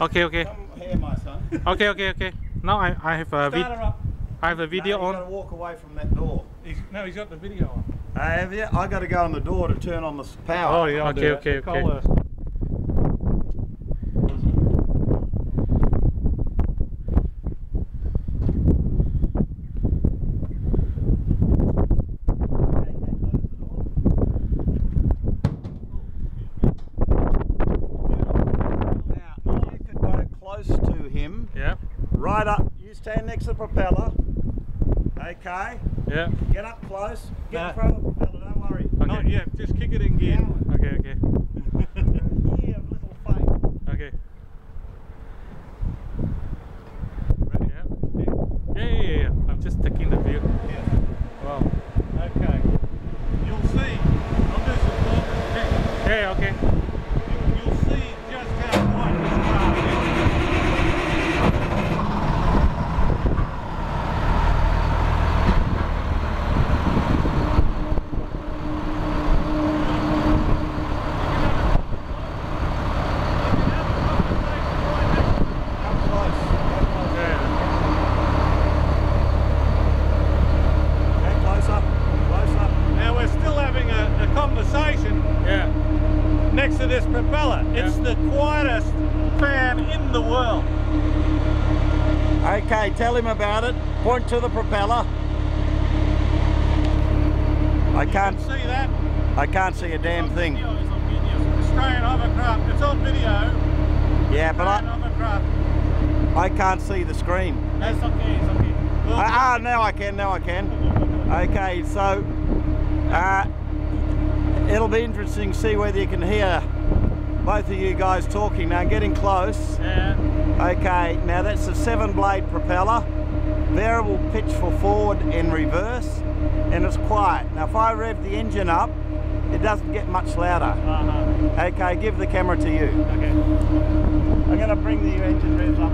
Okay, okay. Come here, my son. Okay, okay, okay. Now I, I have a vid Start her up. I have a video no, you got to walk away from that door. He's, no, he's got the video on. Uh, have you? I got to go on the door to turn on the power. Oh yeah, I'll Okay, do that. okay, okay. Nicole, uh, Now, if you could go close to him, Yeah, right up. You stand next to the propeller. Okay. yeah. Get up close. Get Nah. in front of the propeller. Don't worry. Okay. Not yet. Just kick it in gear. Okay, okay, Year of little faith. okay. Ready? Yeah. Yeah, yeah, yeah. yeah. I'm just taking the view. Yeah. Wow. Okay. You'll see. I'll do some talking. Yeah, okay. You- You'll see just how white this car is. Come close. Go close. Yeah. Get close up. Close up. Now we're still having a, a conversation Yeah. Next to this propeller. It's Yeah. the quietest fan in the world. Okay, tell him about it. Point to the propeller. I can't. can see that. I can't see a damn thing. Video, it's on video. Australian hovercraft. It's on video. Yeah, but I, hovercraft. I can't see the screen. That's okay. It's okay. Well, Ah, ah, now I can. Now I can. Okay, so uh, it'll be interesting to see whether you can hear both of you guys talking now. Getting close. Yeah. Okay, now that's a seven blade propeller, variable pitch for forward and reverse, and it's quiet. Now if I rev the engine up, it doesn't get much louder. Uh-huh. Okay, give the camera to you. Okay. I'm going to bring the engine revs up.